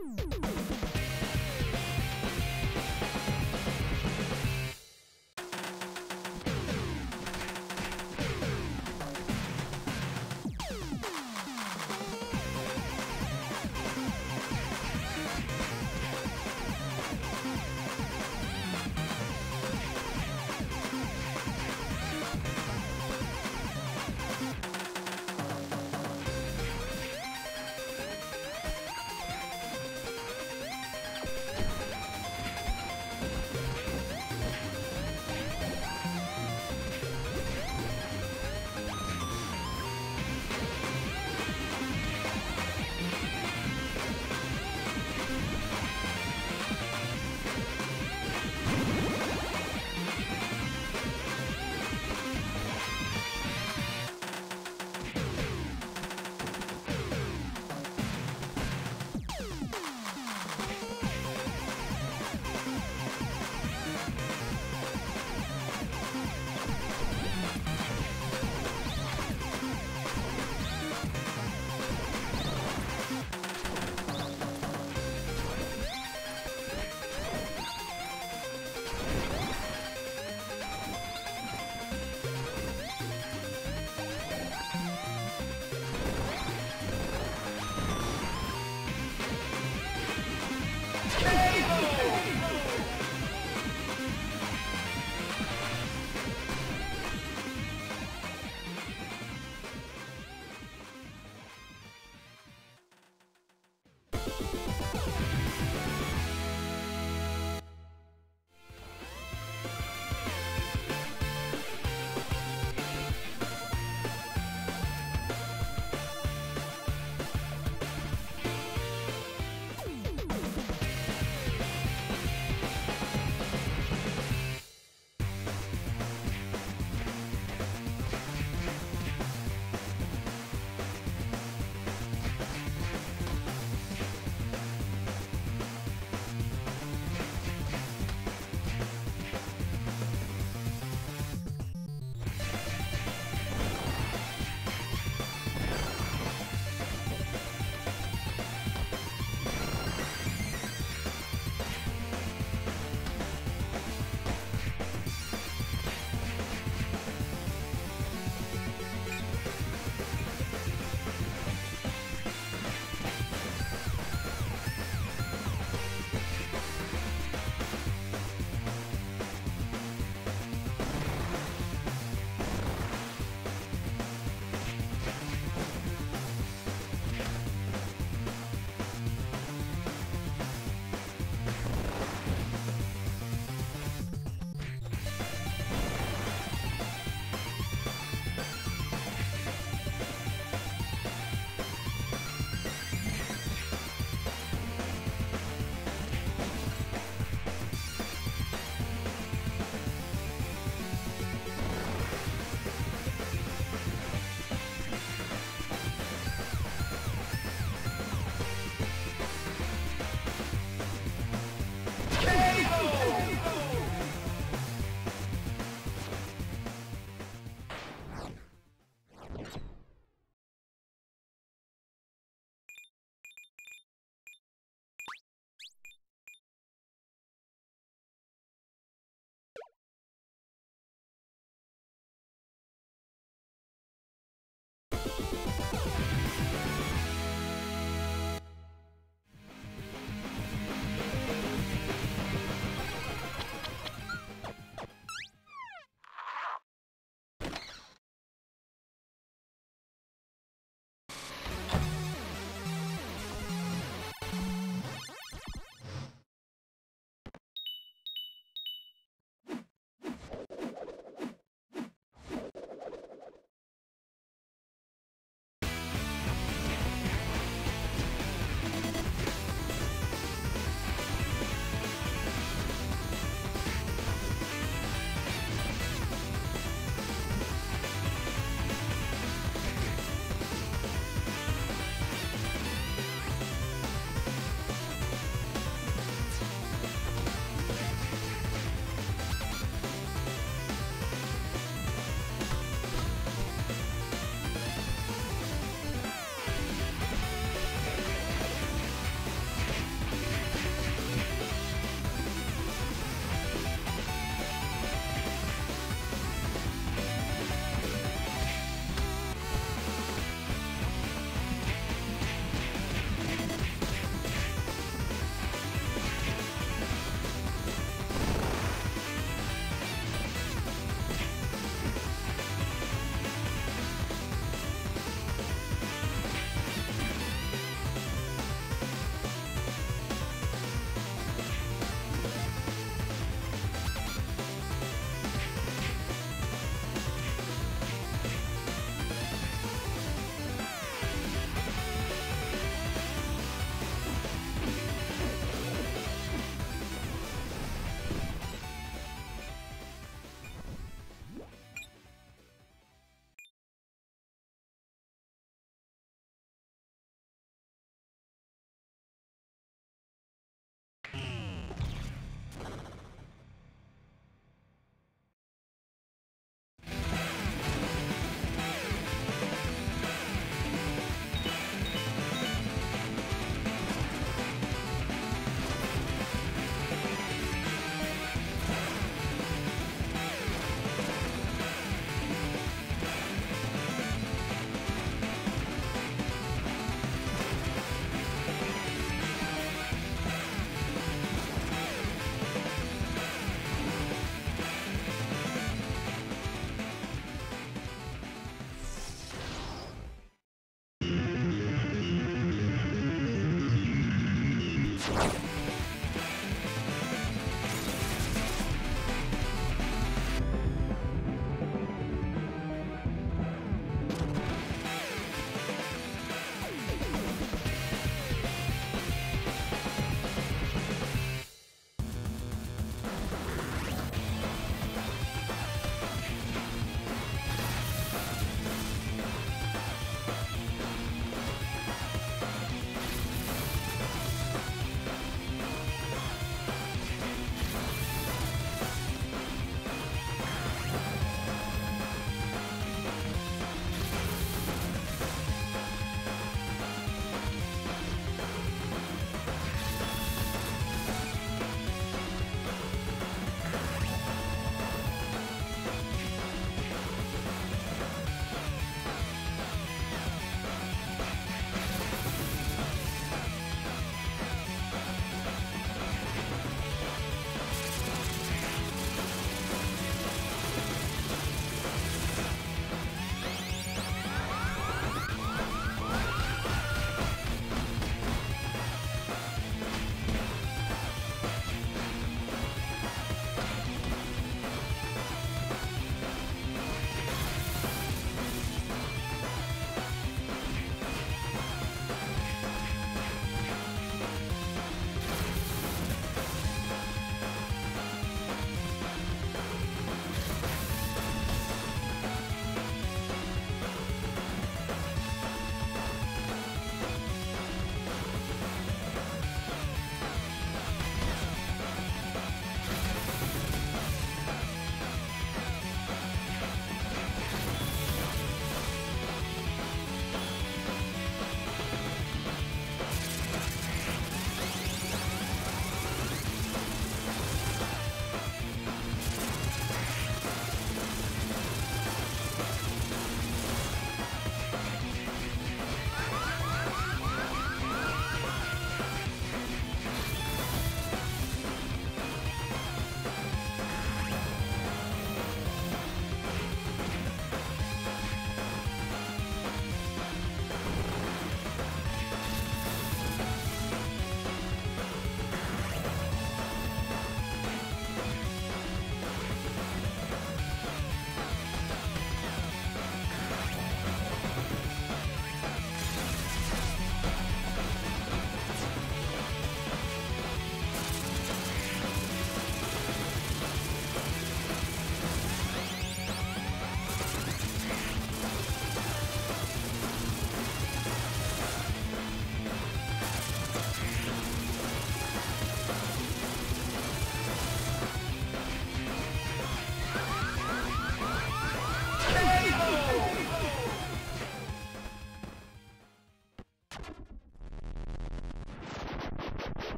Woo!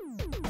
Woo!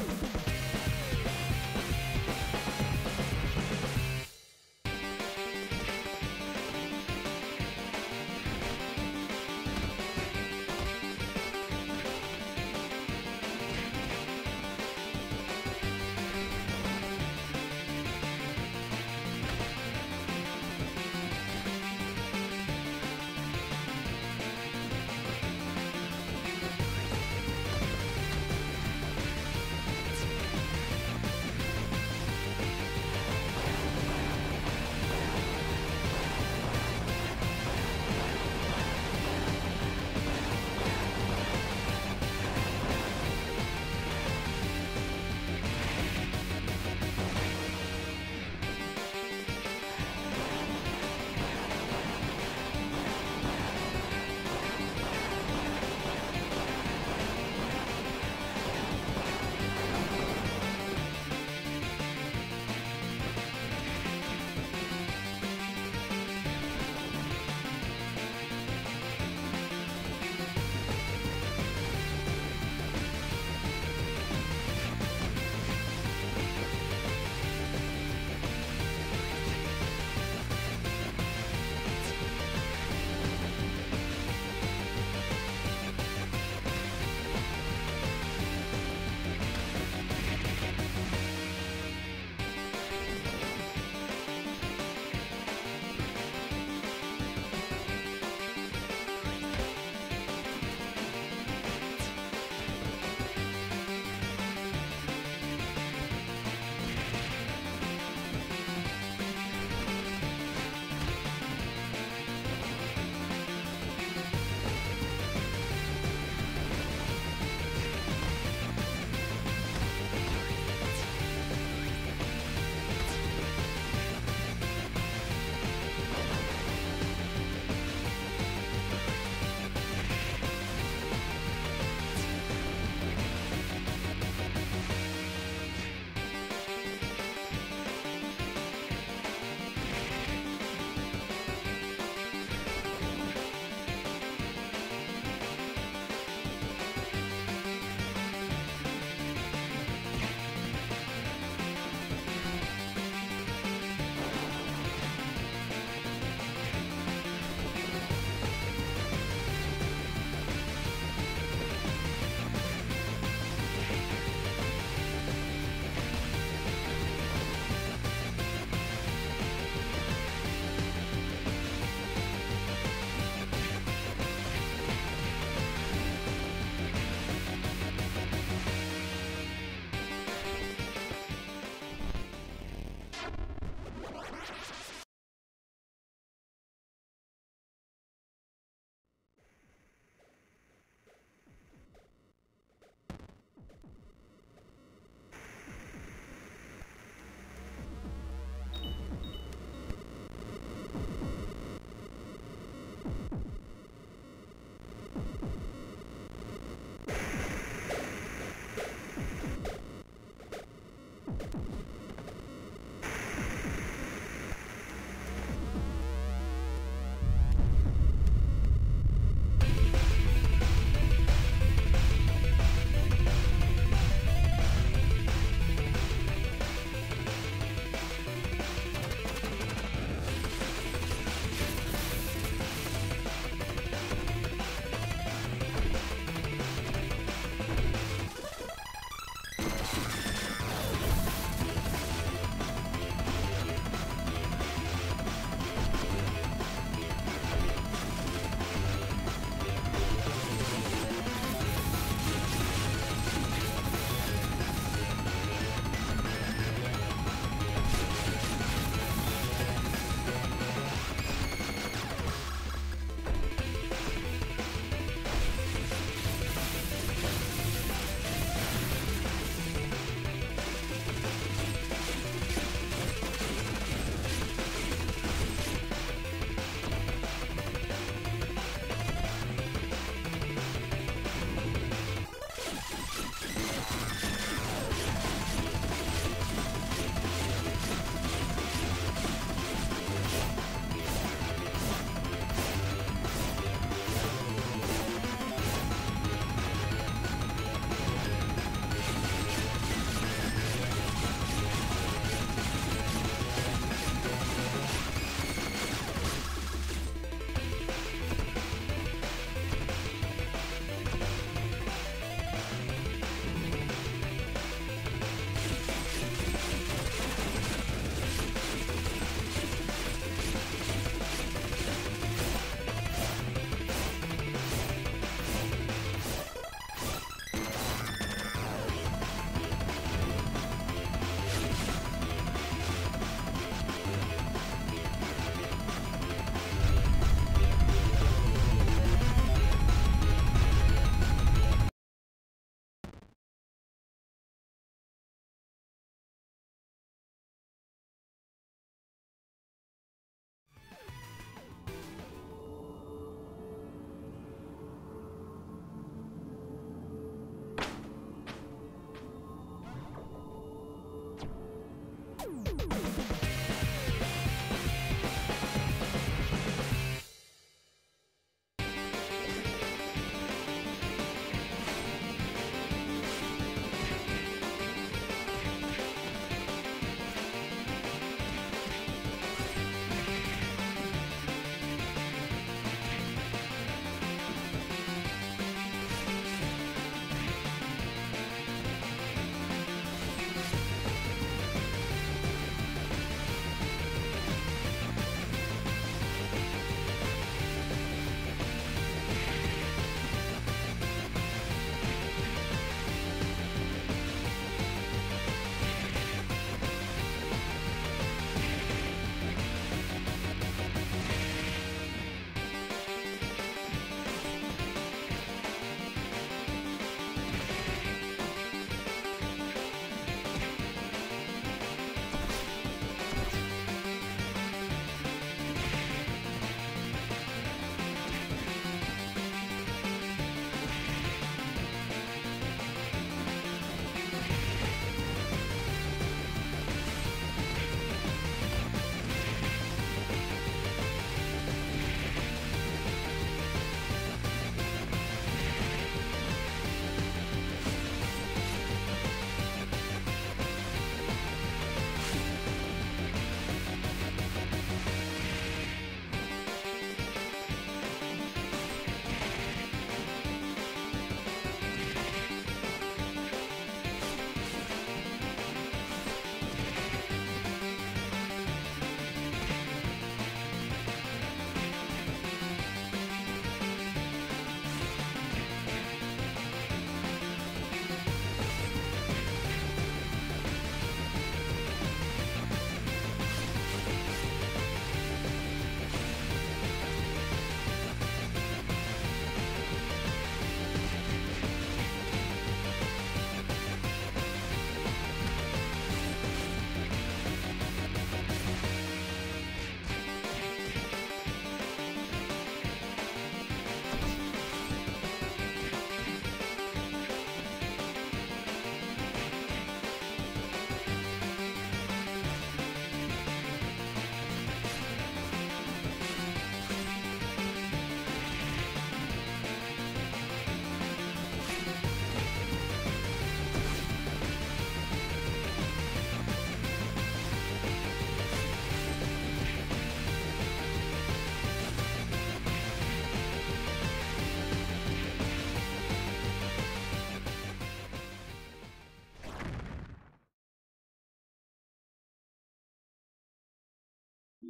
you.